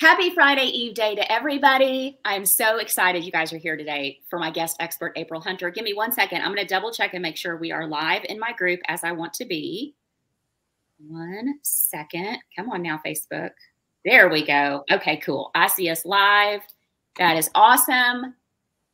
Happy Friday Eve day to everybody. I'm so excited you guys are here today for my guest expert, April Hunter. Give me one second. I'm going to double check and make sure we are live in my group as I want to be. One second. Come on now, Facebook. There we go. Okay, cool. I see us live. That is awesome.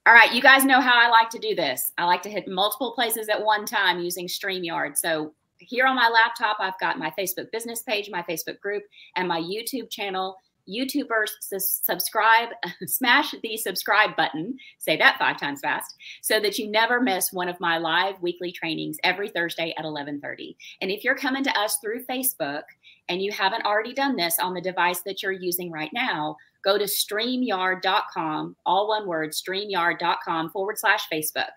All right, you guys know how I like to do this. I like to hit multiple places at one time using StreamYard. So here on my laptop, I've got my Facebook business page, my Facebook group, and my YouTube channel. YouTubers subscribe, smash the subscribe button, say that five times fast, so that you never miss one of my live weekly trainings every Thursday at 11:30. And if you're coming to us through Facebook and you haven't already done this on the device that you're using right now, go to streamyard.com, all one word, streamyard.com forward slash Facebook,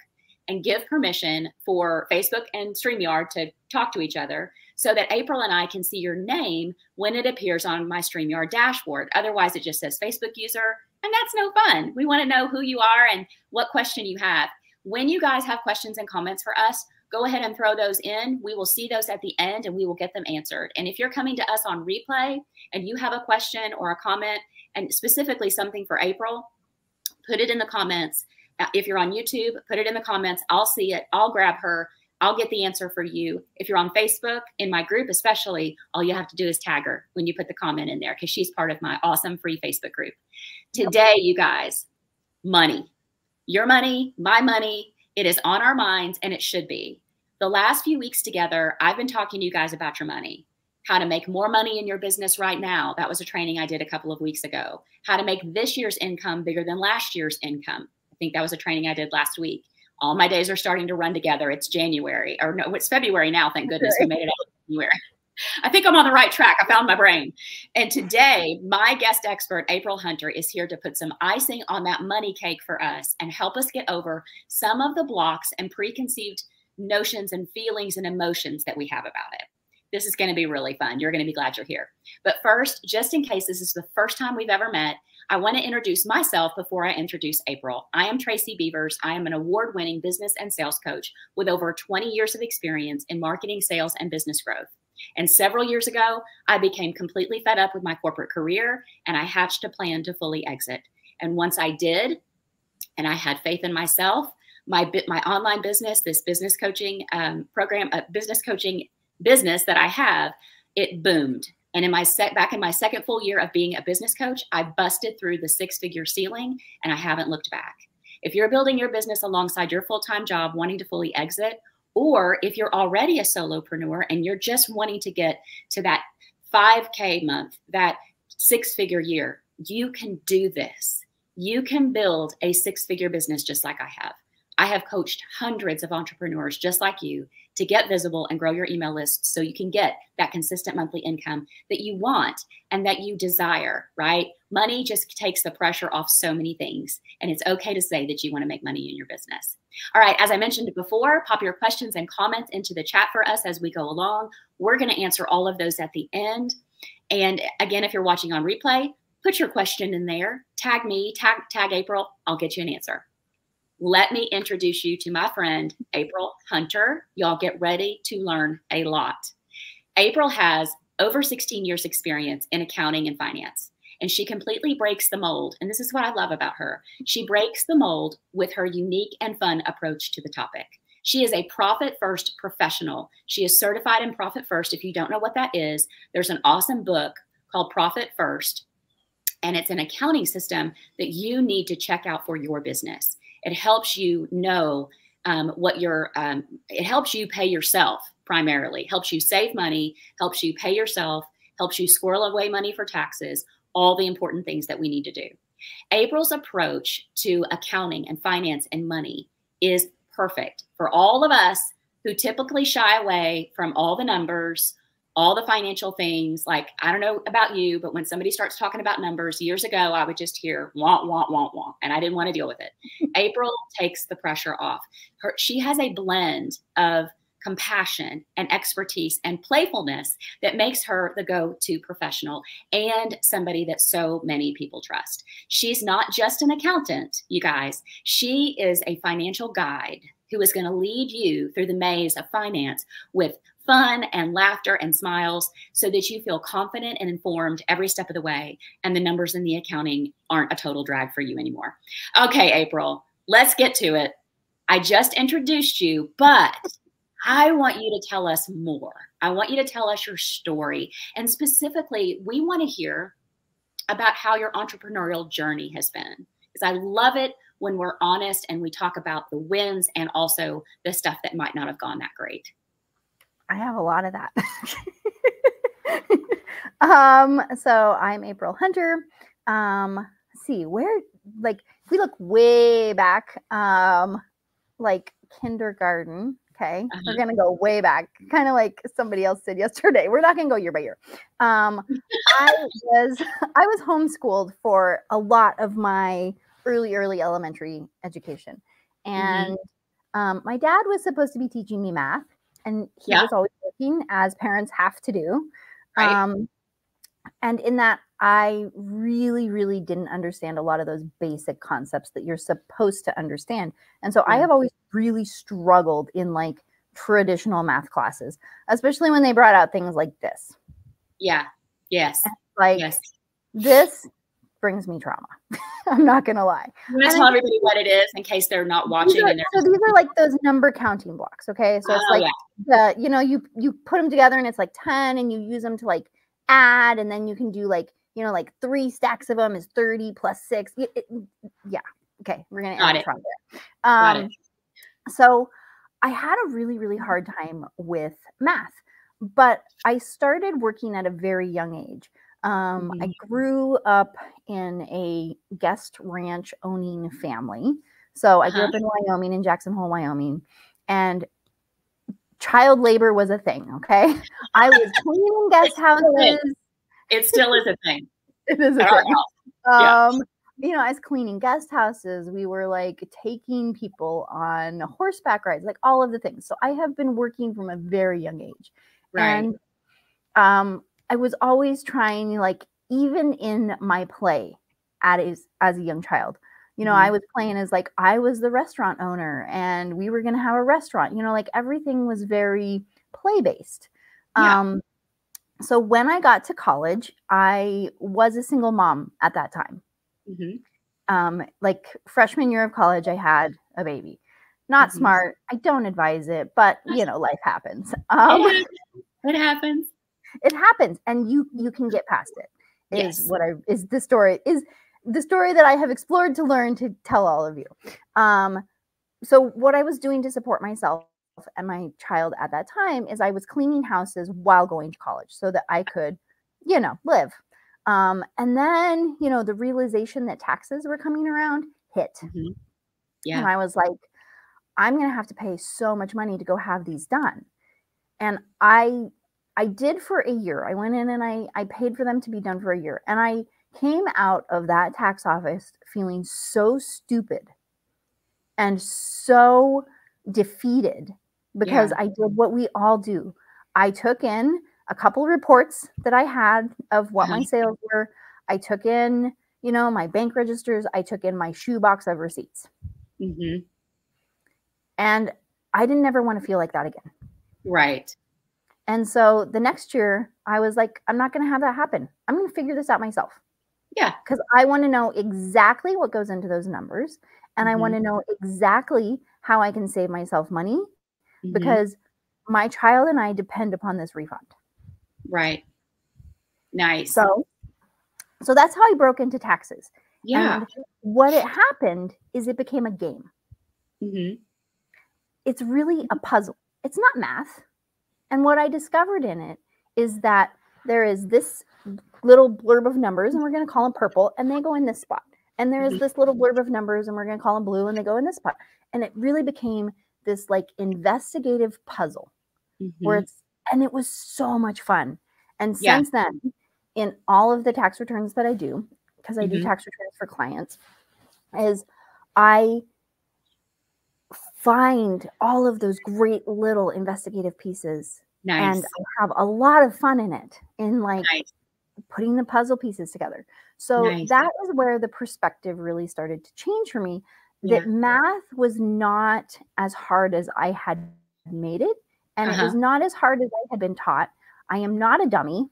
and give permission for Facebook and StreamYard to talk to each other so that April and I can see your name when it appears on my StreamYard dashboard. Otherwise, it just says Facebook user, and that's no fun. We want to know who you are and what question you have. When you guys have questions and comments for us, go ahead and throw those in. We will see those at the end and we will get them answered. And if you're coming to us on replay and you have a question or a comment, and specifically something for April, put it in the comments. If you're on YouTube, put it in the comments. I'll see it. I'll grab her I'll get the answer for you. If you're on Facebook, in my group especially, all you have to do is tag her when you put the comment in there because she's part of my awesome free Facebook group. Today, you guys, money. Your money, my money, it is on our minds and it should be. The last few weeks together, I've been talking to you guys about your money. How to make more money in your business right now. That was a training I did a couple of weeks ago. How to make this year's income bigger than last year's income. I think that was a training I did last week all my days are starting to run together. It's January, or no, it's February now. Thank goodness we made it out January. I think I'm on the right track. I found my brain. And today, my guest expert, April Hunter, is here to put some icing on that money cake for us and help us get over some of the blocks and preconceived notions and feelings and emotions that we have about it. This is going to be really fun. You're going to be glad you're here. But first, just in case this is the first time we've ever met, I want to introduce myself before I introduce April. I am Tracy Beavers. I am an award winning business and sales coach with over 20 years of experience in marketing, sales, and business growth. And several years ago, I became completely fed up with my corporate career and I hatched a plan to fully exit. And once I did, and I had faith in myself, my my online business, this business coaching um, program, a business coaching business that I have, it boomed. And in my set back in my second full year of being a business coach, I busted through the six figure ceiling and I haven't looked back. If you're building your business alongside your full time job, wanting to fully exit, or if you're already a solopreneur and you're just wanting to get to that 5K month, that six figure year, you can do this. You can build a six figure business just like I have. I have coached hundreds of entrepreneurs just like you to get visible and grow your email list so you can get that consistent monthly income that you want and that you desire, right? Money just takes the pressure off so many things. And it's okay to say that you want to make money in your business. All right, as I mentioned before, pop your questions and comments into the chat for us as we go along. We're going to answer all of those at the end. And again, if you're watching on replay, put your question in there, tag me, tag, tag April, I'll get you an answer let me introduce you to my friend, April Hunter. Y'all get ready to learn a lot. April has over 16 years experience in accounting and finance, and she completely breaks the mold. And this is what I love about her. She breaks the mold with her unique and fun approach to the topic. She is a profit first professional. She is certified in profit first. If you don't know what that is, there's an awesome book called Profit First, and it's an accounting system that you need to check out for your business. It helps you know um, what your, um, it helps you pay yourself primarily, helps you save money, helps you pay yourself, helps you squirrel away money for taxes, all the important things that we need to do. April's approach to accounting and finance and money is perfect for all of us who typically shy away from all the numbers, all the financial things. Like, I don't know about you, but when somebody starts talking about numbers years ago, I would just hear want, want, want, want, and I didn't want to deal with it. April takes the pressure off. Her, she has a blend of compassion and expertise and playfulness that makes her the go to professional and somebody that so many people trust. She's not just an accountant, you guys, she is a financial guide who is going to lead you through the maze of finance with fun and laughter and smiles so that you feel confident and informed every step of the way. And the numbers in the accounting aren't a total drag for you anymore. Okay, April, let's get to it. I just introduced you, but I want you to tell us more. I want you to tell us your story. And specifically, we want to hear about how your entrepreneurial journey has been. Because I love it when we're honest and we talk about the wins and also the stuff that might not have gone that great. I have a lot of that. um, so I'm April Hunter. Um, see where like if we look way back, um, like kindergarten. Okay, uh-huh. we're gonna go way back, kind of like somebody else did yesterday. We're not gonna go year by year. Um, I was I was homeschooled for a lot of my early early elementary education, mm-hmm. and mm-hmm. um, my dad was supposed to be teaching me math and he yeah. was always working as parents have to do. Right. Um, and in that, I really, really didn't understand a lot of those basic concepts that you're supposed to understand. And so I have always really struggled in like traditional math classes, especially when they brought out things like this. Yeah. Yes. Like yes. this brings me trauma. I'm not gonna lie. I'm gonna tell everybody what it is in case they're not watching. Are, and so these are like those number counting blocks. Okay, so it's oh, like yeah. the you know you you put them together and it's like ten, and you use them to like add, and then you can do like you know like three stacks of them is thirty plus six. It, it, yeah. Okay, we're gonna Got it. There. Um, Got it. So I had a really really hard time with math, but I started working at a very young age. Um, mm-hmm. I grew up in a guest ranch owning family. So I grew uh-huh. up in Wyoming, in Jackson Hole, Wyoming, and child labor was a thing. Okay, I was cleaning guest houses. It still is a thing. it is a thing. Um, yeah. You know, as cleaning guest houses, we were like taking people on horseback rides, like all of the things. So I have been working from a very young age, right. and um, I was always trying, like, even in my play as, as a young child, you know, mm-hmm. I was playing as like I was the restaurant owner and we were going to have a restaurant, you know, like everything was very play based. Yeah. Um, so when I got to college, I was a single mom at that time. Mm-hmm. Um, like freshman year of college, I had a baby. Not mm-hmm. smart. I don't advise it, but you know, life happens. Um, it happens it happens and you you can get past it is yes. what i is the story is the story that i have explored to learn to tell all of you. Um so what i was doing to support myself and my child at that time is i was cleaning houses while going to college so that i could you know live. Um and then you know the realization that taxes were coming around hit. Mm-hmm. yeah. And i was like i'm going to have to pay so much money to go have these done. And i I did for a year. I went in and I I paid for them to be done for a year. And I came out of that tax office feeling so stupid and so defeated because yeah. I did what we all do. I took in a couple reports that I had of what my sales were. I took in, you know, my bank registers. I took in my shoebox of receipts. Mm-hmm. And I didn't ever want to feel like that again. Right. And so the next year, I was like, I'm not going to have that happen. I'm going to figure this out myself. Yeah. Because I want to know exactly what goes into those numbers. And mm-hmm. I want to know exactly how I can save myself money mm-hmm. because my child and I depend upon this refund. Right. Nice. So, so that's how I broke into taxes. Yeah. And what it happened is it became a game. Mm-hmm. It's really a puzzle. It's not math. And what I discovered in it is that there is this little blurb of numbers, and we're going to call them purple, and they go in this spot. And there is mm-hmm. this little blurb of numbers, and we're going to call them blue, and they go in this spot. And it really became this like investigative puzzle mm-hmm. where it's, and it was so much fun. And yeah. since then, in all of the tax returns that I do, because I mm-hmm. do tax returns for clients, is I find all of those great little investigative pieces nice. and I have a lot of fun in it in like nice. putting the puzzle pieces together. So nice. that is where the perspective really started to change for me that yeah. math was not as hard as I had made it And uh-huh. it was uh-huh. not as hard as I had been taught. I am not a dummy,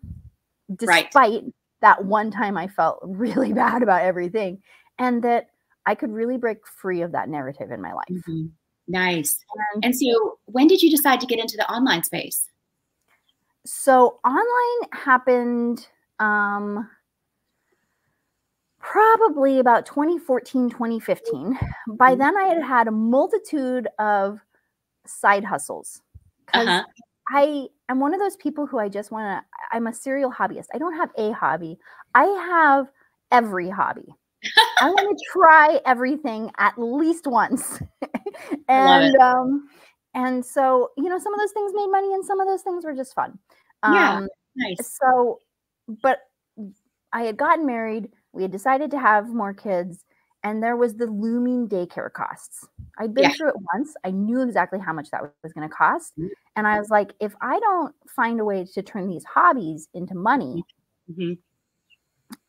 despite right. that one time I felt really bad about everything. And that I could really break free of that narrative in my life. Mm-hmm. Nice. And, and so, when did you decide to get into the online space? So, online happened um, probably about 2014, 2015. By mm-hmm. then, I had had a multitude of side hustles. Uh-huh. I am one of those people who I just want to, I'm a serial hobbyist. I don't have a hobby, I have every hobby. I want to try everything at least once. and um and so, you know, some of those things made money and some of those things were just fun. Yeah. Um, nice. So, but I had gotten married, we had decided to have more kids, and there was the looming daycare costs. I'd been yeah. through it once. I knew exactly how much that was going to cost. Mm-hmm. And I was like, if I don't find a way to turn these hobbies into money, mm-hmm.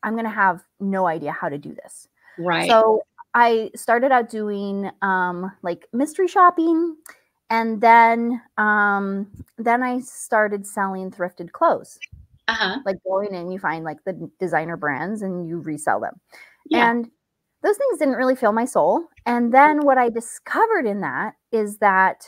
I'm going to have no idea how to do this. Right. So I started out doing um, like mystery shopping, and then um, then I started selling thrifted clothes. Uh-huh. Like going in, you find like the designer brands and you resell them. Yeah. And those things didn't really fill my soul. And then what I discovered in that is that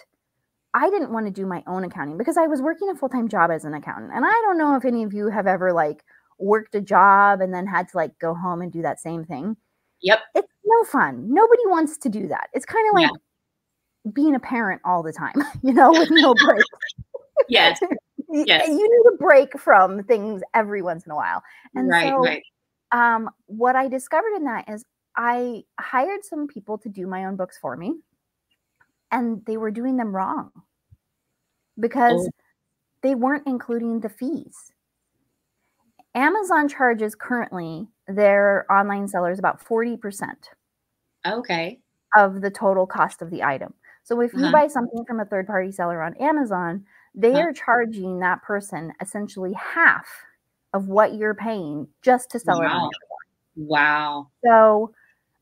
I didn't want to do my own accounting because I was working a full time job as an accountant. And I don't know if any of you have ever like worked a job and then had to like go home and do that same thing. Yep. It's no fun. Nobody wants to do that. It's kind of like being a parent all the time, you know, with no break. yes. yes. You need a break from things every once in a while. And right, so right. um what I discovered in that is I hired some people to do my own books for me and they were doing them wrong because oh. they weren't including the fees. Amazon charges currently their online sellers about 40%. Okay. Of the total cost of the item. So if you uh-huh. buy something from a third party seller on Amazon, they uh-huh. are charging that person essentially half of what you're paying just to sell wow. it on Amazon. Wow. So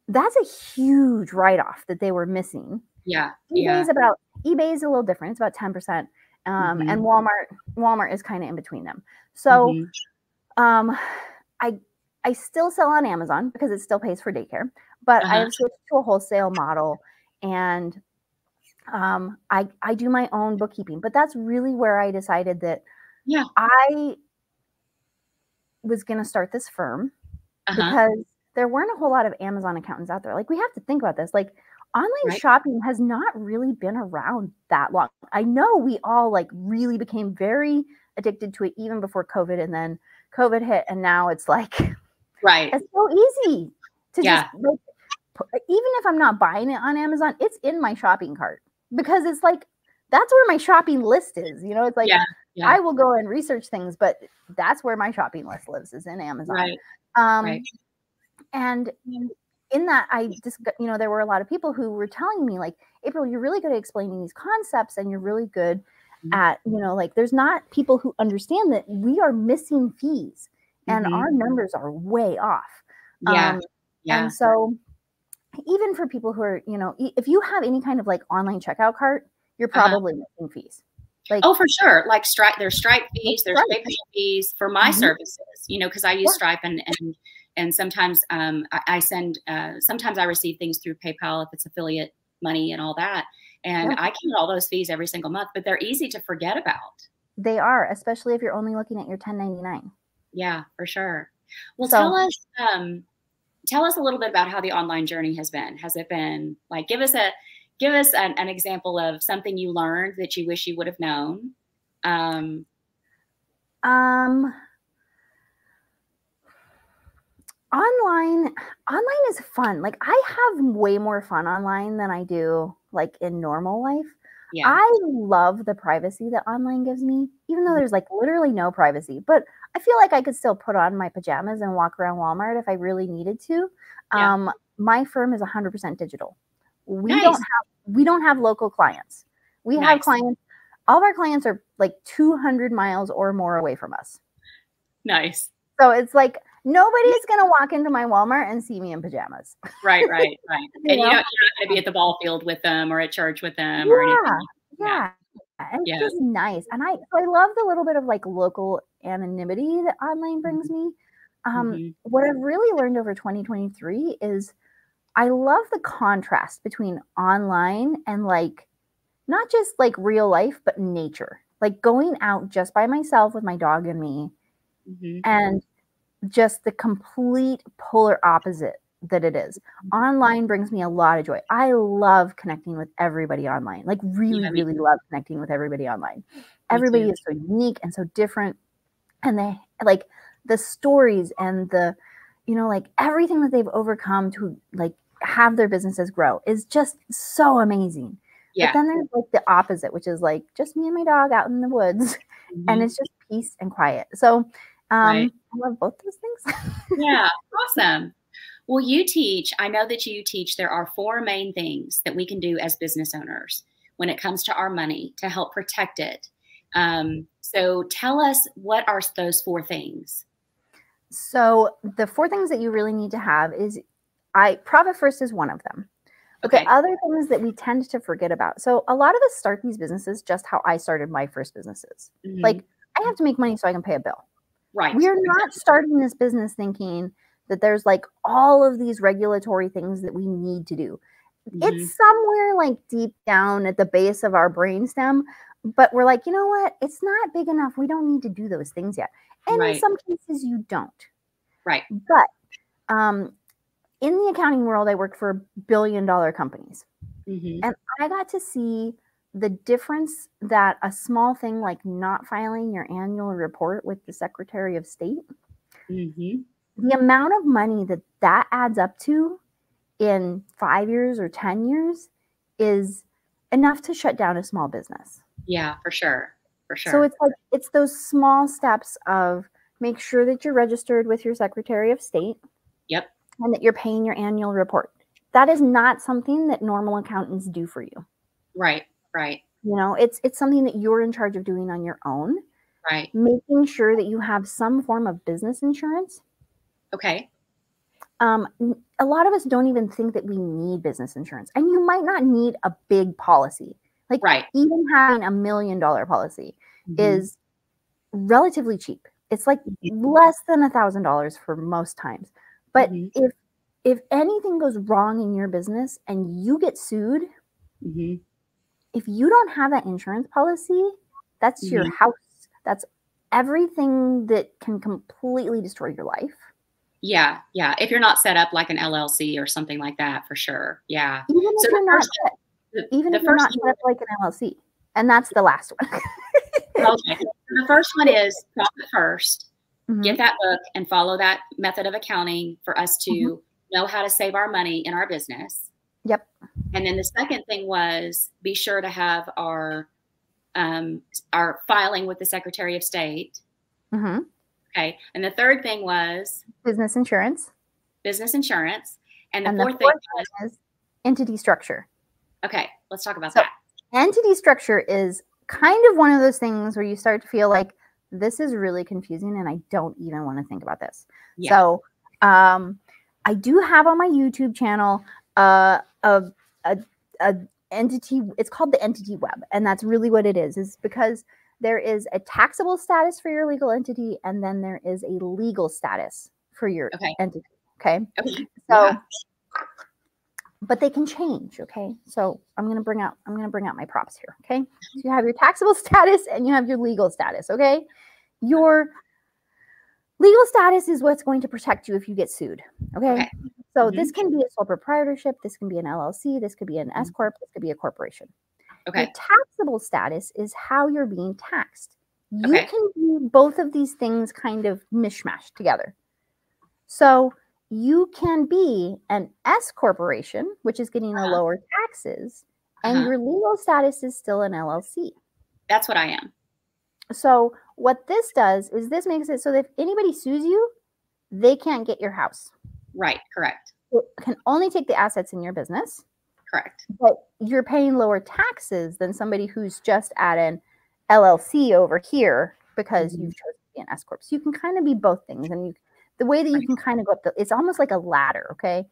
that's a huge write off that they were missing. Yeah. eBay's yeah. about eBay is a little different. It's about 10%. Um, mm-hmm. and Walmart, Walmart is kind of in between them. So mm-hmm um, I I still sell on Amazon because it still pays for daycare, but uh-huh. I have switched to a wholesale model and um, I I do my own bookkeeping. But that's really where I decided that yeah I was going to start this firm uh-huh. because there weren't a whole lot of Amazon accountants out there. Like we have to think about this. Like online right. shopping has not really been around that long. I know we all like really became very addicted to it even before COVID and then COVID hit, and now it's like, right, it's so easy to yeah. just like, even if I'm not buying it on Amazon, it's in my shopping cart because it's like that's where my shopping list is. You know, it's like yeah, yeah. I will go and research things, but that's where my shopping list lives is in Amazon. Right. Um, right. And in that, I just, you know, there were a lot of people who were telling me, like, April, you're really good at explaining these concepts and you're really good Mm-hmm. at you know like there's not people who understand that we are missing fees and mm-hmm. our numbers are way off yeah um, yeah and so even for people who are you know if you have any kind of like online checkout cart you're uh-huh. probably uh-huh. missing fees like oh for sure like stripe there's stripe fees there's stripe. paypal fees for my mm-hmm. services you know because i use yeah. stripe and and and sometimes um, I, I, send uh, sometimes i receive things through paypal if it's affiliate money and all that and yeah. I count all those fees every single month, but they're easy to forget about. They are, especially if you're only looking at your 1099. Yeah, for sure. Well, so, tell us, um, tell us a little bit about how the online journey has been. Has it been like, give us a, give us an, an example of something you learned that you wish you would have known. Um, um, online online is fun like i have way more fun online than i do like in normal life yeah. i love the privacy that online gives me even though mm-hmm. there's like literally no privacy but i feel like i could still put on my pajamas and walk around walmart if i really needed to yeah. um my firm is 100% digital we nice. don't have we don't have local clients we nice. have clients all of our clients are like 200 miles or more away from us nice so it's like nobody's gonna walk into my Walmart and see me in pajamas. Right, right, right. and you know? you're not gonna be at the ball field with them or at church with them yeah, or anything. Yeah. it's yeah. just nice. And I I love the little bit of like local anonymity that online brings mm-hmm. me. Um, mm-hmm. What I've really learned over 2023 is I love the contrast between online and like not just like real life, but nature. Like going out just by myself with my dog and me, mm-hmm. and just the complete polar opposite that it is. Mm-hmm. Online brings me a lot of joy. I love connecting with everybody online. Like really, yeah, really love connecting with everybody online. Everybody is so unique and so different. And they like the stories and the, you know, like everything that they've overcome to like have their businesses grow is just so amazing. Yeah. But then there's like the opposite, which is like just me and my dog out in the woods, mm-hmm. and it's just peace and quiet. So um, right. I love both those things. yeah, awesome. Well, you teach, I know that you teach there are four main things that we can do as business owners when it comes to our money to help protect it. Um, so tell us what are those four things? So the four things that you really need to have is I profit first is one of them. Okay. the other things that we tend to forget about. So a lot of us start these businesses just how I started my first businesses. Mm-hmm. Like I have to make money so I can pay a bill. Right. We're not starting this business thinking that there's like all of these regulatory things that we need to do. Mm-hmm. It's somewhere like deep down at the base of our brainstem, but we're like, you know what? It's not big enough. We don't need to do those things yet. And right. in some cases, you don't. Right. But um, in the accounting world, I worked for billion dollar companies. Mm-hmm. And I got to see the difference that a small thing like not filing your annual report with the Secretary of State, mm-hmm the amount of money that that adds up to in five years or 10 years is enough to shut down a small business. Yeah, for sure. For sure. So it's like, it's those small steps of make sure that you're registered with your Secretary of State. Yep. And that you're paying your annual report. That is not something that normal accountants do for you. Right, right. You know, it's it's something that you're in charge of doing on your own. Right. Making sure that you have some form of business insurance Okay. Um, a lot of us don't even think that we need business insurance, and you might not need a big policy. Like right. even having a million dollar policy mm-hmm. is relatively cheap. It's like mm-hmm. less than a thousand dollars for most times. But mm-hmm. if if anything goes wrong in your business and you get sued, mm-hmm. If you don't have that insurance policy, that's your mm-hmm. house. That's everything that can completely destroy your life. Yeah, yeah. If you're not set up like an LLC or something like that, for sure. Yeah. Even if you're not, set, the, even the if you're not set up like an LLC, and that's the last one. okay. The first one is profit 1st mm-hmm. Get that book and follow that method of accounting for us to mm-hmm. know how to save our money in our business. Yep. And then the second thing was be sure to have our um, our filing with the Secretary of State. Mm-hmm. Okay. And the third thing was business insurance. Business insurance. And the, and fourth, the fourth thing was entity structure. Okay. Let's talk about so, that. Entity structure is kind of one of those things where you start to feel like this is really confusing and I don't even want to think about this. Yeah. So, um, I do have on my YouTube channel uh, a, a, a entity. It's called the entity web, and that's really what it is. Is because there is a taxable status for your legal entity, and then there is a legal status for your okay. entity. Okay. okay. So, yeah. but they can change. Okay. So I'm gonna bring out I'm gonna bring out my props here. Okay. Mm-hmm. So you have your taxable status and you have your legal status. Okay. Your legal status is what's going to protect you if you get sued. Okay. okay. So mm-hmm. this can be a sole proprietorship. This can be an LLC. This could be an S corp. This could be a corporation. Okay. The taxable status is how you're being taxed. You okay. can do both of these things kind of mishmash together. So you can be an S corporation, which is getting uh-huh. the lower taxes, and uh-huh. your legal status is still an LLC. That's what I am. So what this does is this makes it so that if anybody sues you, they can't get your house. Right, correct. It can only take the assets in your business. Correct. But you're paying lower taxes than somebody who's just at an LLC over here because mm-hmm. you've chosen to be an S corp. So you can kind of be both things, and you the way that you can kind of go up the it's almost like a ladder. Okay,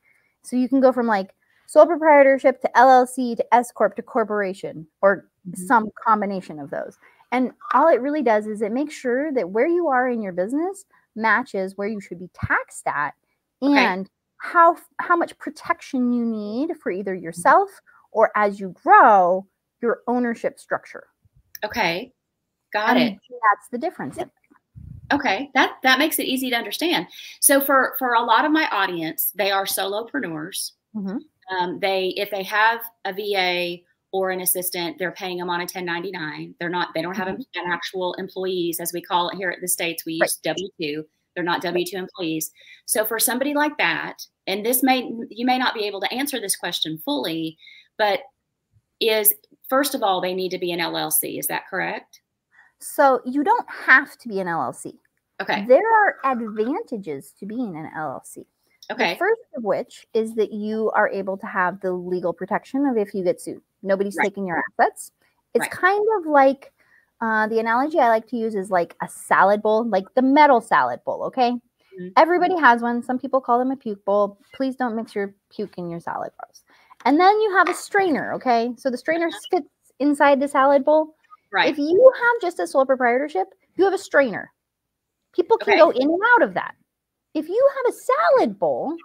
so you can go from like sole proprietorship to LLC to S corp to corporation or mm-hmm. some combination of those. And all it really does is it makes sure that where you are in your business matches where you should be taxed at and okay. how how much protection you need for either mm-hmm. yourself or as you grow your ownership structure. Okay. Got and it. That's the difference. Okay, that that makes it easy to understand. So for for a lot of my audience, they are solopreneurs. Mm-hmm. Um, they if they have a VA or an assistant, they're paying them on a 1099. They're not they don't have mm-hmm. an actual employees as we call it here at the states. We use W two. They're not W two employees. So for somebody like that, and this may you may not be able to answer this question fully, but is first of all they need to be an LLC. Is that correct? So you don't have to be an LLC. Okay. There are advantages to being an LLC. Okay. The first of which is that you are able to have the legal protection of if you get sued. Nobody's right. taking your assets. It's right. kind of like uh, the analogy I like to use is like a salad bowl, like the metal salad bowl. Okay. Mm-hmm. Everybody has one. Some people call them a puke bowl. Please don't mix your puke in your salad bowls. And then you have a strainer. Okay. So the strainer fits inside the salad bowl. Right. If you have just a sole proprietorship, you have a strainer. People can okay. go in and out of that. If you have a salad bowl,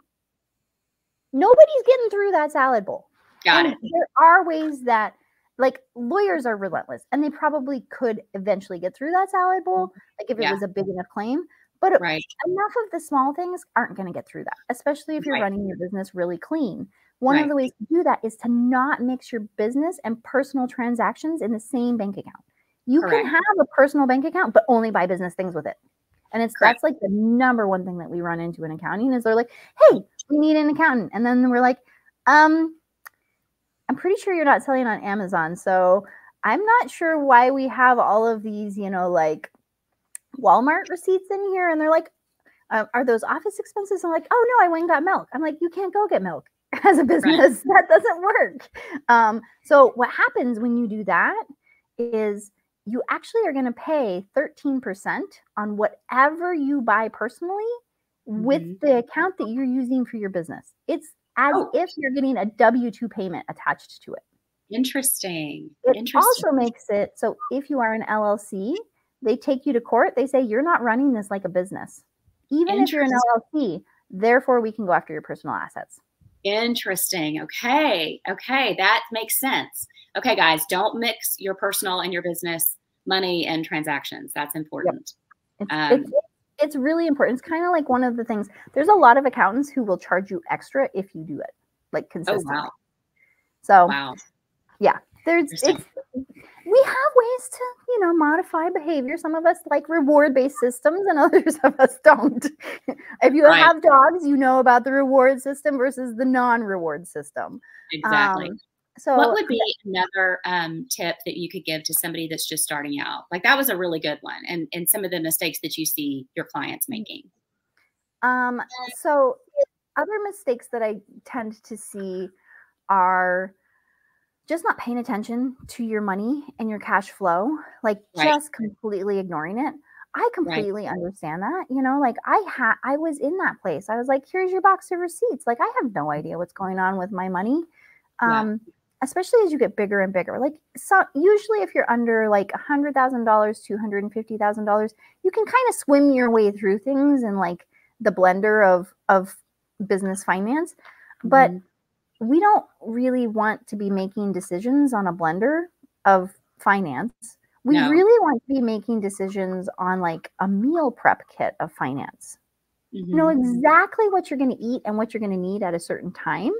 nobody's getting through that salad bowl. Got and it. There are ways that like lawyers are relentless and they probably could eventually get through that salad bowl, mm-hmm. like if it yeah. was a big enough claim. But right. enough of the small things aren't going to get through that, especially if you're right. running your business really clean. One right. of the ways to do that is to not mix your business and personal transactions in the same bank account. You Correct. can have a personal bank account, but only buy business things with it. And it's Correct. that's like the number one thing that we run into in accounting is they're like, hey, we need an accountant. And then we're like, um, I'm pretty sure you're not selling on Amazon. So I'm not sure why we have all of these, you know, like Walmart receipts in here. And they're like, uh, are those office expenses? I'm like, oh no, I went and got milk. I'm like, you can't go get milk. as a business. Right. That doesn't work. Um, so what happens when you do that is you actually are going to pay 13% on whatever you buy personally mm-hmm. with the account that you're using for your business. It's as oh. if you're getting a W 2 payment attached to it. Interesting. It Interesting. also makes it so if you are an LLC, they take you to court, they say you're not running this like a business. Even if you're an LLC, therefore we can go after your personal assets. Interesting. Okay. Okay. That makes sense. Okay, guys, don't mix your personal and your business money and transactions. That's important. Yep. It's, um, it's, it's, really important. It's kind of like one of the things. There's a lot of accountants who will charge you extra if you do it, like consistently. Oh, wow. So, wow. yeah, there's it's we have ways to you know modify behavior some of us like reward based systems and others of us don't if you right. have dogs you know about the reward system versus the non reward system exactly um, so what would be another um, tip that you could give to somebody that's just starting out like that was a really good one and and some of the mistakes that you see your clients making um so other mistakes that i tend to see are just not paying attention to your money and your cash flow, like right. just completely ignoring it. I completely right. understand that. You know, like I had I was in that place. I was like, here's your box of receipts. Like I have no idea what's going on with my money. Um, yeah. Especially as you get bigger and bigger. Like so usually if you're under like a hundred thousand dollars, two hundred and fifty thousand dollars, you can kind of swim your way through things and like the blender of of business finance. But mm-hmm we don't really want to be making decisions on a blender of finance. We no. really want to be making decisions on like a meal prep kit of finance. Mm-hmm. You know mm-hmm. exactly what you're going to eat and what you're going to need at a certain time.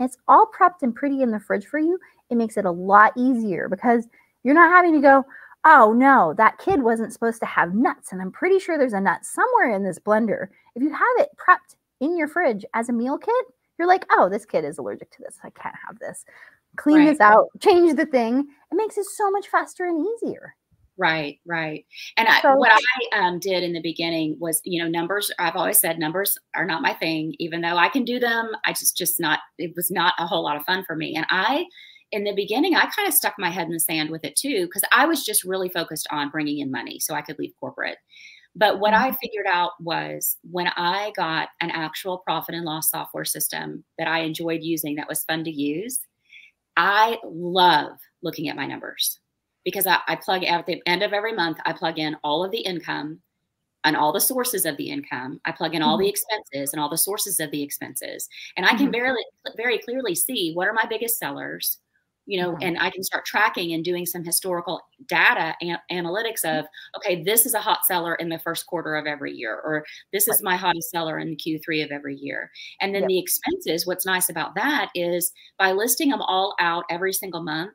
And it's all prepped and pretty in the fridge for you. It makes it a lot easier because you're not having to go, oh no, that kid wasn't supposed to have nuts. And I'm pretty sure there's a nut somewhere in this blender. If you have it prepped in your fridge as a meal kit, you're like, oh, this kid is allergic to this. I can't have this. Clean right. this out, change the thing. It makes it so much faster and easier. Right, right. And I, what I um, did in the beginning was, you know, numbers. I've always said numbers are not my thing, even though I can do them. I just, just not. It was not a whole lot of fun for me. And I, in the beginning, I kind of stuck my head in the sand with it too, because I was just really focused on bringing in money so I could leave corporate. But what I figured out was when I got an actual profit and loss software system that I enjoyed using that was fun to use, I love looking at my numbers because I, I plug at the end of every month, I plug in all of the income and all the sources of the income. I plug in all mm-hmm. the expenses and all the sources of the expenses. And I can mm-hmm. very, very clearly see what are my biggest sellers, you know, mm-hmm. and I can start tracking and doing some historical data and analytics of, okay, this is a hot seller in the first quarter of every year, or this is my hottest seller in the Q3 of every year. And then yep. the expenses, what's nice about that is by listing them all out every single month,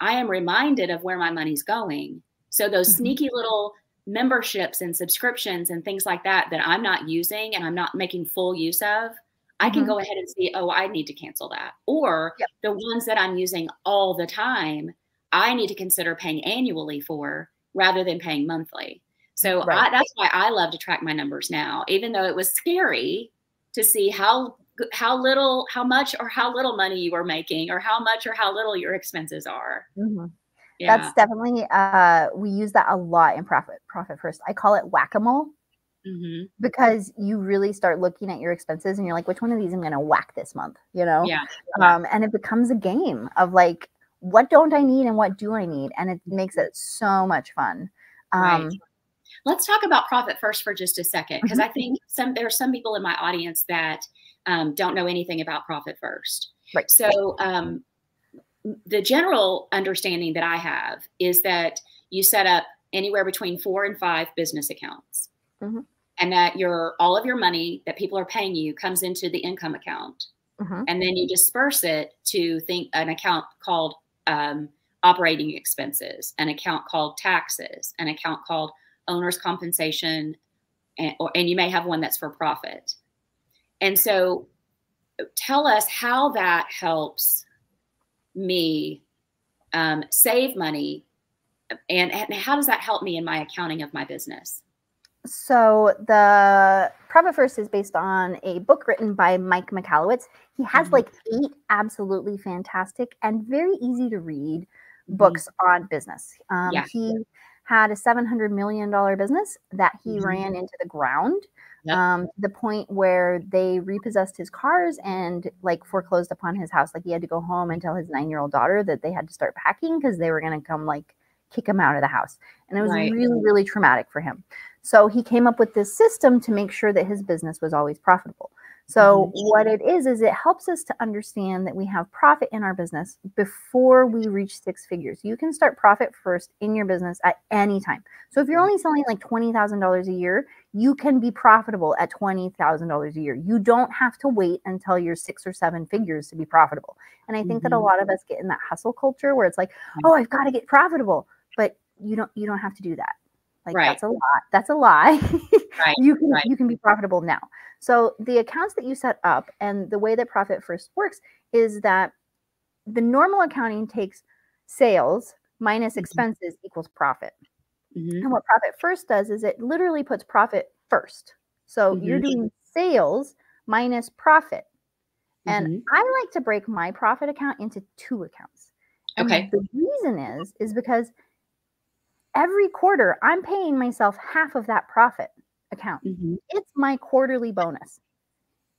I am reminded of where my money's going. So those mm-hmm. sneaky little memberships and subscriptions and things like that that I'm not using and I'm not making full use of, I can mm-hmm. go ahead and see, oh, I need to cancel that. Or yep. the ones that I'm using all the time, I need to consider paying annually for rather than paying monthly. So right. I, that's why I love to track my numbers now, even though it was scary to see how how little, how much, or how little money you are making, or how much or how little your expenses are. Mm-hmm. Yeah. That's definitely uh we use that a lot in profit profit first. I call it whack-a-mole. Mm-hmm. Because you really start looking at your expenses and you're like, which one of these I'm going to whack this month, you know? Yeah. Um, and it becomes a game of like, what don't I need and what do I need? And it makes it so much fun. Um, right. Let's talk about profit first for just a second, because mm-hmm. I think some there are some people in my audience that um, don't know anything about profit first. Right. So um, the general understanding that I have is that you set up anywhere between four and five business accounts. Mm-hmm. And that your all of your money that people are paying you comes into the income account. Mm-hmm. And then you disperse it to think an account called um, operating expenses, an account called taxes, an account called owner's compensation, and, or, and you may have one that's for profit. And so tell us how that helps me um, save money and, and how does that help me in my accounting of my business so the profit first is based on a book written by mike michalowicz he has mm-hmm. like eight absolutely fantastic and very easy to read mm-hmm. books on business um, yeah. he had a $700 million business that he mm-hmm. ran into the ground Yep. Um, the point where they repossessed his cars and like foreclosed upon his house. Like he had to go home and tell his nine year old daughter that they had to start packing because they were going to come like kick him out of the house. And it was right. really, really traumatic for him. So he came up with this system to make sure that his business was always profitable. So mm-hmm. what it is is it helps us to understand that we have profit in our business before we reach six figures. You can start profit first in your business at any time. So if you're only selling like $20,000 a year, you can be profitable at $20,000 a year. You don't have to wait until you're six or seven figures to be profitable. And I think mm-hmm. that a mm-hmm. lot of us get in that hustle culture where it's like, "Oh, I've got to get profitable." But you don't you don't have to do that. Like right. that's a lot. That's a lie. right. You can right. you can be profitable now. So the accounts that you set up and the way that Profit First works is that the normal accounting takes sales minus mm-hmm. expenses mm-hmm. equals profit. Mm-hmm. And what Profit First does is it literally puts profit first. So mm-hmm. you're doing sales minus profit. And mm-hmm. I like to break my profit account into two accounts. Okay. And the reason is is because every quarter I'm paying myself half of that profit account. Mm-hmm. It's my quarterly bonus.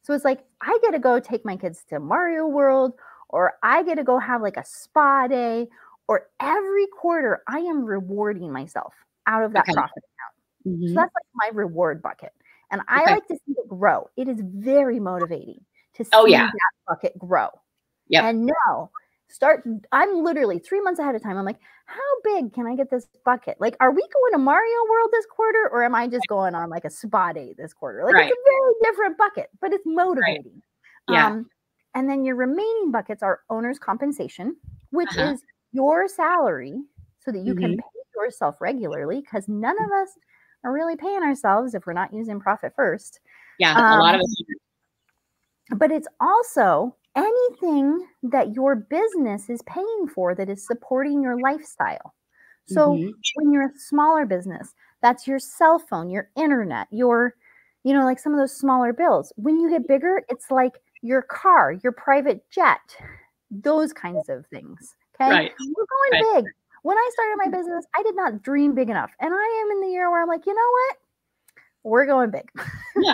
So it's like I get to go take my kids to Mario World or I get to go have like a spa day or every quarter I am rewarding myself out of that okay. profit account. Mm-hmm. So that's like my reward bucket. And I okay. like to see it grow. It is very motivating to oh, see oh, yeah. that bucket grow. Yeah. And now start i'm literally three months ahead of time i'm like how big can i get this bucket like are we going to mario world this quarter or am i just going on like a spa day this quarter like right. it's a very different bucket but it's motivating right. yeah. Um, and then your remaining buckets are owner's compensation which uh-huh. is your salary so that you mm-hmm. can pay yourself regularly because none of us are really paying ourselves if we're not using profit first yeah um, a lot of us but it's also anything that your business is paying for that is supporting your lifestyle. So mm-hmm. when you're a smaller business, that's your cell phone, your internet, your, you know, like some of those smaller bills. When you get bigger, it's like your car, your private jet, those kinds of things. Okay. Right. We're going right. big. When I started my business, I did not dream big enough. And I am in the year where I'm like, you know what? we're going big. yeah,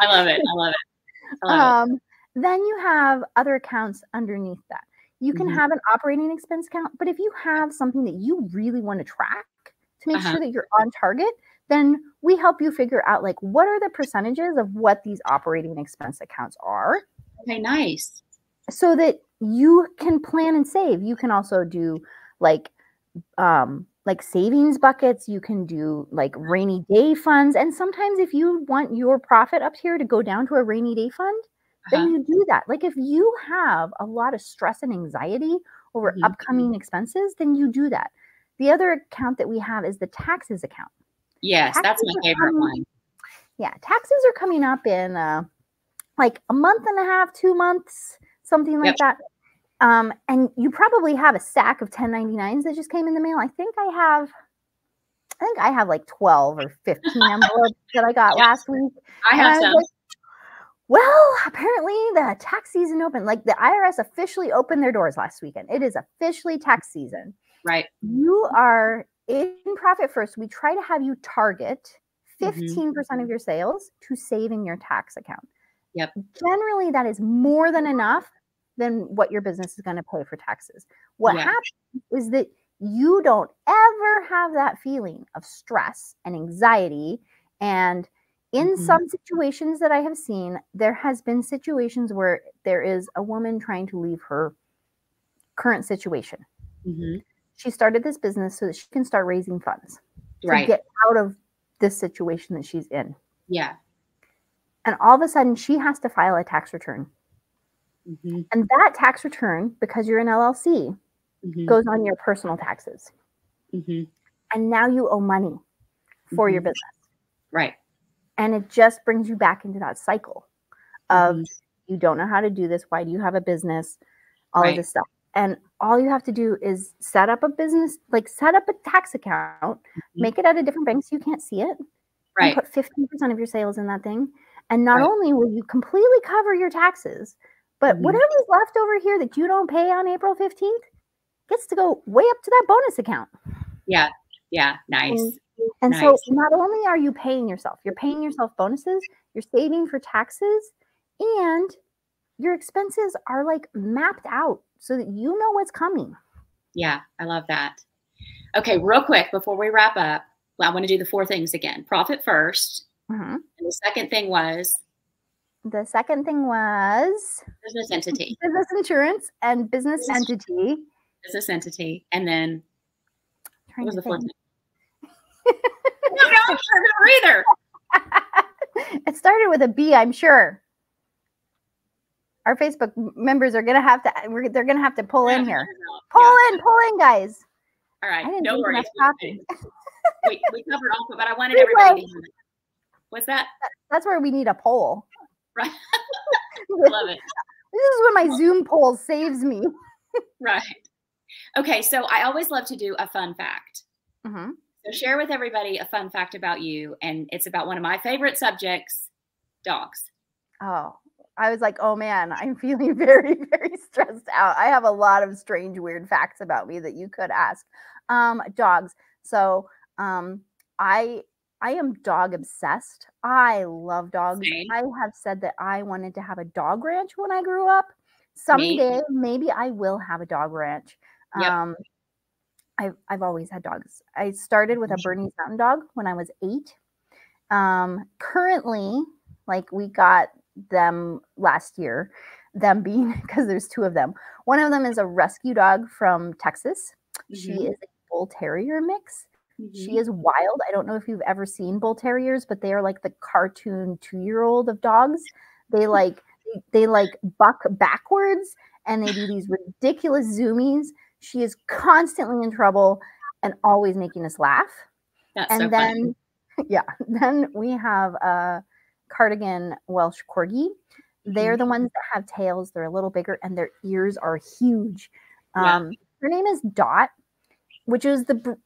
I love it. I love it. I love um, it. Then you have other accounts underneath that. You can mm-hmm. have an operating expense account, but if you have something that you really want to track to make uh-huh. sure that you're on target, then we help you figure out like what are the percentages of what these operating expense accounts are. Okay, nice. So that you can plan and save. You can also do like um like savings buckets, you can do like rainy day funds and sometimes if you want your profit up here to go down to a rainy day fund, uh-huh. then you do that. Like if you have a lot of stress and anxiety over mm-hmm. upcoming expenses, then you do that. The other account that we have is the taxes account. Yes, taxes that's my favorite coming, one. Yeah, taxes are coming up in uh, like a month and a half, two months, something like yep. that. Um, and you probably have a stack of 1099s that just came in the mail. I think I have, I think I have like 12 or 15 envelopes that I got last week. I have some. Like, well, apparently the tax season opened. Like the IRS officially opened their doors last weekend. It is officially tax season. Right. You are in Profit First. We try to have you target 15% mm-hmm. percent of your sales to save in your tax account. Yep. Generally, that is more than enough than what your business is going to pay for taxes. What yeah. happens is that you don't ever have that feeling of stress and anxiety and in mm-hmm. some situations that I have seen, there has been situations where there is a woman trying to leave her current situation. Mm-hmm. She started this business so that she can start raising funds right. to get out of this situation that she's in. Yeah. And all of a sudden, she has to file a tax return. Mm-hmm. And that tax return, because you're an LLC, mm-hmm. goes on your personal taxes. Mm-hmm. And now you owe money for your mm-hmm. business. Right and it just brings you back into that cycle of mm-hmm. you don't know how to do this why do you have a business all right. of this stuff and all you have to do is set up a business like set up a tax account mm-hmm. make it at a different bank so you can't see it right put 15% of your sales in that thing and not right. only will you completely cover your taxes but mm-hmm. whatever's left over here that you don't pay on april 15th gets to go way up to that bonus account yeah yeah nice and and nice. so not only are you paying yourself, you're paying yourself bonuses, you're saving for taxes, and your expenses are like mapped out so that you know what's coming. Yeah, I love that. Okay, real quick before we wrap up, well, I want to do the four things again. Profit 1st mm-hmm. the second thing was the second thing was business entity, business insurance, and business, business entity. Business entity, and then what was the fourth thing? no, no, either. it started with a B, I'm sure. Our Facebook members are gonna have to. Uh, they're gonna have to pull in here. Pull yeah. in, pull in, guys. All right, no worries. we, we covered all, but I wanted everybody to hear it. What's that? That's where we need a poll. Right. Love it. This is when my Zoom poll saves me. right. Okay, so I always love to do a fun fact. Mm-hmm. So share with everybody a fun fact about you, and it's about one of my favorite subjects, dogs. Oh, I was like, oh man, I'm feeling very, very stressed out. I have a lot of strange, weird facts about me that you could ask. Um, dogs. So um, I I am dog obsessed. I love dogs. Same. I have said that I wanted to have a dog ranch when I grew up. Someday, Me. maybe I will have a dog ranch. Yep. Um, I've, I've always had dogs. I started with a Bernese Mountain Dog when I was eight. Um, currently, like we got them last year, them being because there's two of them. One of them is a rescue dog from Texas. Mm-hmm. She is a bull terrier mix. Mm-hmm. She is wild. I don't know if you've ever seen bull terriers, but they are like the cartoon two year old of dogs. They like they like buck backwards and they do these ridiculous zoomies. She is constantly in trouble and always making us laugh. That's and so then, funny. yeah, then we have a cardigan Welsh corgi. They're mm-hmm. the ones that have tails. They're a little bigger and their ears are huge. Yeah. Um, her name is Dot, which is the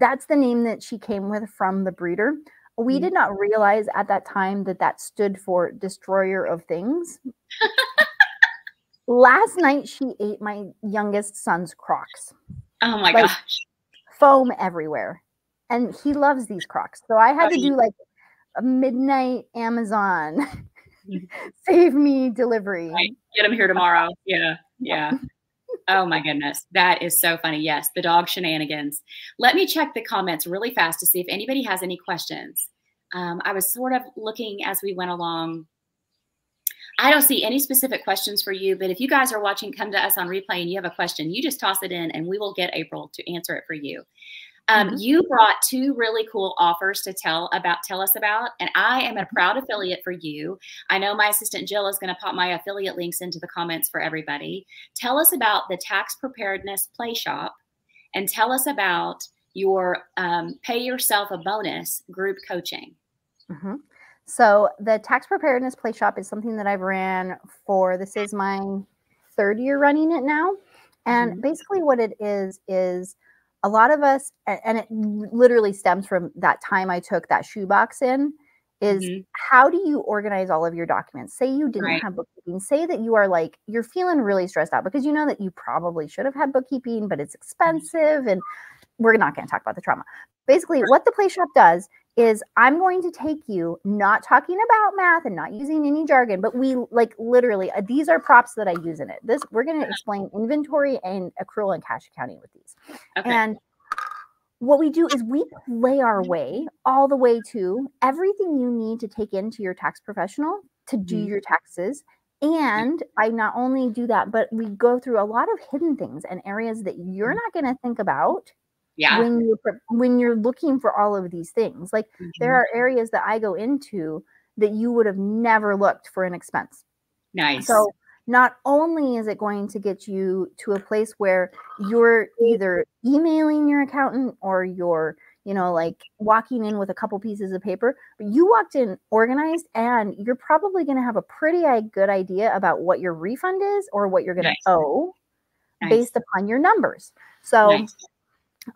that's the name that she came with from the breeder. We mm-hmm. did not realize at that time that that stood for destroyer of things. Last night she ate my youngest son's Crocs. Oh my like, gosh. Foam everywhere. And he loves these Crocs. So I had to do like a midnight Amazon save me delivery. Right. Get him here tomorrow. Yeah. Yeah. Oh my goodness. That is so funny. Yes, the dog shenanigans. Let me check the comments really fast to see if anybody has any questions. Um, I was sort of looking as we went along. I don't see any specific questions for you, but if you guys are watching, come to us on replay and you have a question, you just toss it in and we will get April to answer it for you. Um, mm-hmm. You brought two really cool offers to tell about, tell us about, and I am a mm-hmm. proud affiliate for you. I know my assistant Jill is going to pop my affiliate links into the comments for everybody. Tell us about the tax preparedness play shop, and tell us about your um, pay yourself a bonus group coaching. Mm-hmm. So the tax preparedness play shop is something that I've ran for. This is my third year running it now, and mm-hmm. basically what it is is a lot of us, and it literally stems from that time I took that shoebox in, is mm-hmm. how do you organize all of your documents? Say you didn't right. have bookkeeping. Say that you are like, you're feeling really stressed out because you know that you probably should have had bookkeeping, but it's mm-hmm. expensive. And we're not going to talk about the trauma. Basically, what the play shop does is I'm going to take you not talking about math and not using any jargon, but we like literally uh, these are props that I use in it. This we're going to explain inventory and accrual and cash accounting with these. Okay. And what we do is we play our way all the way to everything you need to take into your tax professional to do mm-hmm. your taxes. And I not only do that, but we go through a lot of hidden things and areas that you're mm-hmm. not going to think about yeah when you're when you're looking for all of these things like mm-hmm. there are areas that i go into that you would have never looked for an expense nice so not only is it going to get you to a place where you're either emailing your accountant or you're you know like walking in with a couple pieces of paper but you walked in organized and you're probably going to have a pretty good idea about what your refund is or what you're going nice. to owe nice. based upon your numbers so nice.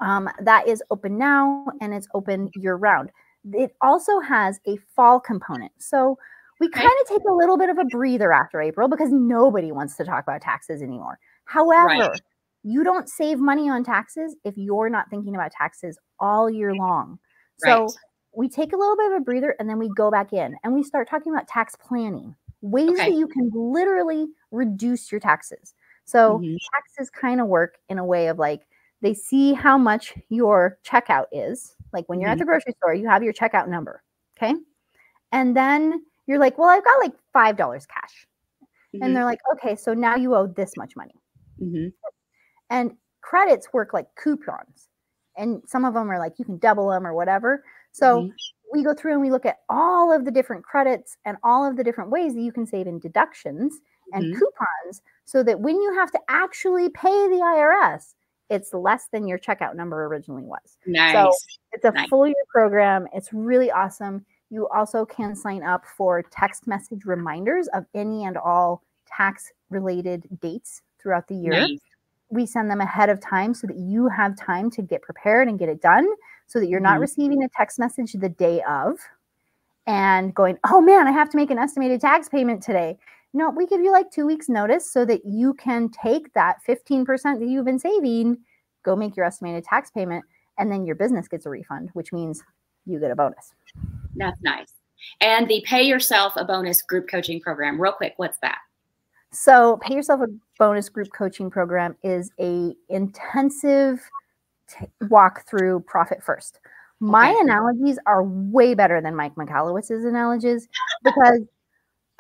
Um, that is open now and it's open year round. It also has a fall component. So we kind of take a little bit of a breather after April because nobody wants to talk about taxes anymore. However, right. you don't save money on taxes if you're not thinking about taxes all year long. So right. we take a little bit of a breather and then we go back in and we start talking about tax planning, ways okay. that you can literally reduce your taxes. So mm-hmm. taxes kind of work in a way of like they see how much your checkout is. Like when you're mm-hmm. at the grocery store, you have your checkout number. Okay. And then you're like, well, I've got like $5 cash. Mm-hmm. And they're like, okay, so now you owe this much money. Mm-hmm. And credits work like coupons. And some of them are like, you can double them or whatever. So mm-hmm. we go through and we look at all of the different credits and all of the different ways that you can save in deductions and mm-hmm. coupons so that when you have to actually pay the IRS, it's less than your checkout number originally was. Nice. So it's a nice. full year program. It's really awesome. You also can sign up for text message reminders of any and all tax related dates throughout the year. Nice. We send them ahead of time so that you have time to get prepared and get it done so that you're not mm-hmm. receiving a text message the day of and going, oh man, I have to make an estimated tax payment today. No, we give you like two weeks notice so that you can take that 15% that you've been saving, go make your estimated tax payment, and then your business gets a refund, which means you get a bonus. That's nice. And the pay yourself a bonus group coaching program, real quick, what's that? So, pay yourself a bonus group coaching program is a intensive t- walk through profit first. My okay. analogies are way better than Mike Michalowicz's analogies because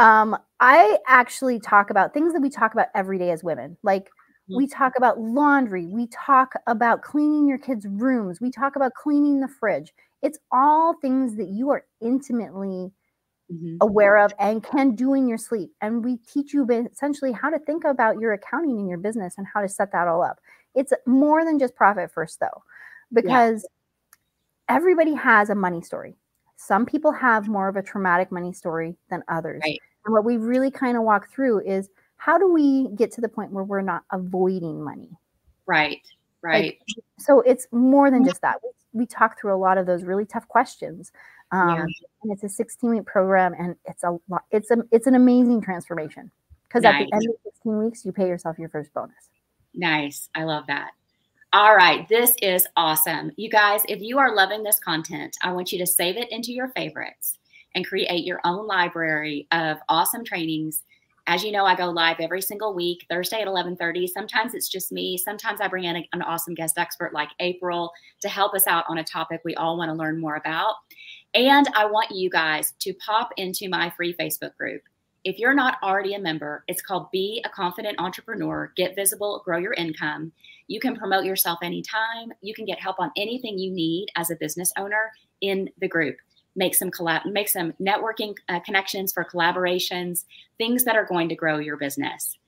um, I actually talk about things that we talk about every day as women. Like mm-hmm. we talk about laundry, we talk about cleaning your kids' rooms, we talk about cleaning the fridge. It's all things that you are intimately mm-hmm. aware of and can do in your sleep. And we teach you essentially how to think about your accounting in your business and how to set that all up. It's more than just profit first, though, because yeah. everybody has a money story. Some people have more of a traumatic money story than others. Right. And what we really kind of walk through is how do we get to the point where we're not avoiding money? Right. Right. Like, so it's more than just that. We, we, talk through a lot of those really tough questions. Um, yeah. And it's a 16 week program, and it's a lot. It's a it's an amazing transformation because nice. at the end of 16 weeks, you pay yourself your first bonus. Nice. I love that. All right, this is awesome. You guys, if you are loving this content, I want you to save it into your favorites. And create your own library of awesome trainings. As you know, I go live every single week, Thursday at 11:30. Sometimes it's just me. Sometimes I bring in a, an awesome guest expert like April to help us out on a topic we all want to learn more about. And I want you guys to pop into my free Facebook group. If you're not already a member, it's called Be a Confident Entrepreneur, Get Visible, Grow Your Income. You can promote yourself anytime. You can get help on anything you need as a business owner in the group. Make some collab, make some networking uh, connections for collaborations, things that are going to grow your business.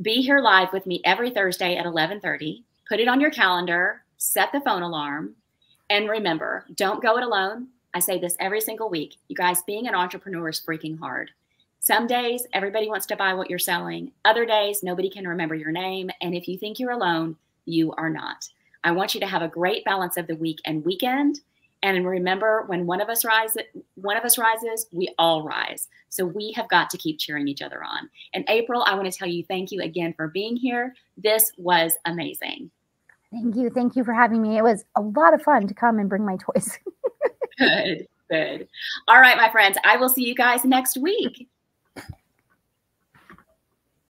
Be here live with me every Thursday at 11:30. Put it on your calendar, set the phone alarm, and remember, don't go it alone. I say this every single week. You guys, being an entrepreneur is freaking hard. Some days everybody wants to buy what you're selling. Other days nobody can remember your name. And if you think you're alone, you are not. I want you to have a great balance of the week and weekend. And remember, when one of us rises, one of us rises, we all rise. So we have got to keep cheering each other on. And April, I want to tell you thank you again for being here. This was amazing. Thank you. Thank you for having me. It was a lot of fun to come and bring my toys. good, good. All right, my friends, I will see you guys next week.